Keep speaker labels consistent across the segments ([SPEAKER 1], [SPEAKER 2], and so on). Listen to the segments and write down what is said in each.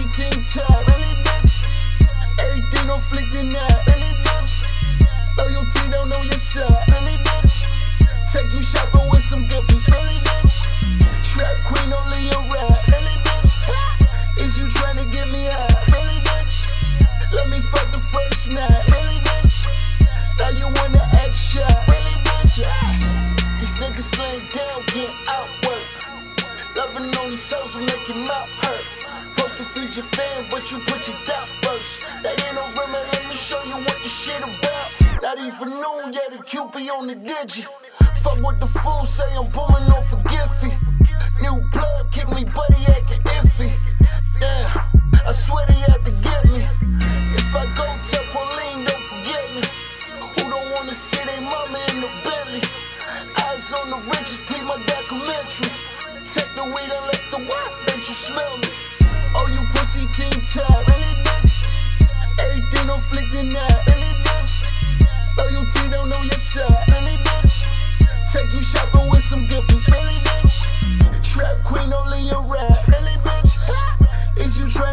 [SPEAKER 1] team top. Really, bitch? Everything on flick tonight. Really, bitch? Loyalty don't know your side. Really, bitch? Take you shopping with some gifts. Really, bitch? Trap queen only a rap. Really, bitch? Is you trying to get me high? Really, bitch? Let me fuck the first night. Really, bitch? Now you wanna act shy. Really, bitch? These niggas slaying down, getting outwork. Loving on these souls will make your mouth hurt. To feed your fan, but you put your doubt first. That ain't no rimmer, let me show you what this shit about. Not even noon, yeah, the Cupid on the digi. Fuck what the fool say, I'm booming off a Giffy. New plug, kick me, buddy, acting iffy. Damn, I swear they had to get me. If I go tell Pauline, don't forget me. Who don't wanna see their mama in the Bentley? Eyes on the riches, peep my documentary. Take the weed and left the wop, bitch, you smell me.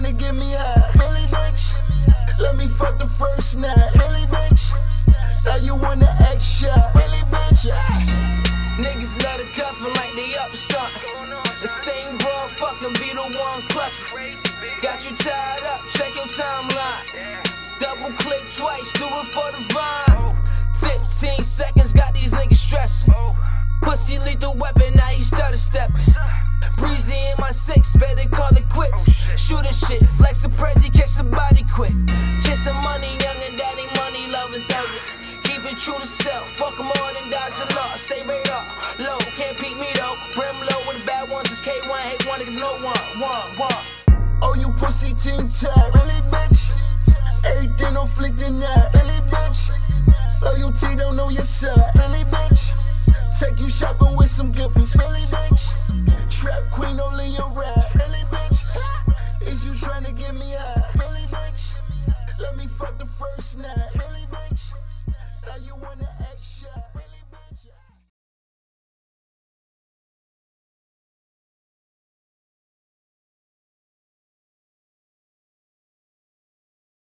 [SPEAKER 1] To get me high, really, bitch? Let me fuck the first night, really, bitch? Now you wanna act shy, really, bitch?
[SPEAKER 2] Niggas love to cuffin' like they up something. The same broad fucking be the one clucking. Got you tied up, check your timeline. Double click twice, do it for the vine. 15 seconds, got these niggas stressing. Pussy lethal weapon, now he stutter stepping. Breezy in my six, better call it. Shooting shit, flex the prezi, catch the body quick. Chasing money, young and daddy, money, loving thuggin'. Keep it true to self, fuck them all, then dodge the law. Stay right up, low, can't peek me though. Brim low with the bad ones, it's K1, hate one, no one, one, one.
[SPEAKER 1] Oh, you pussy team top, really, bitch?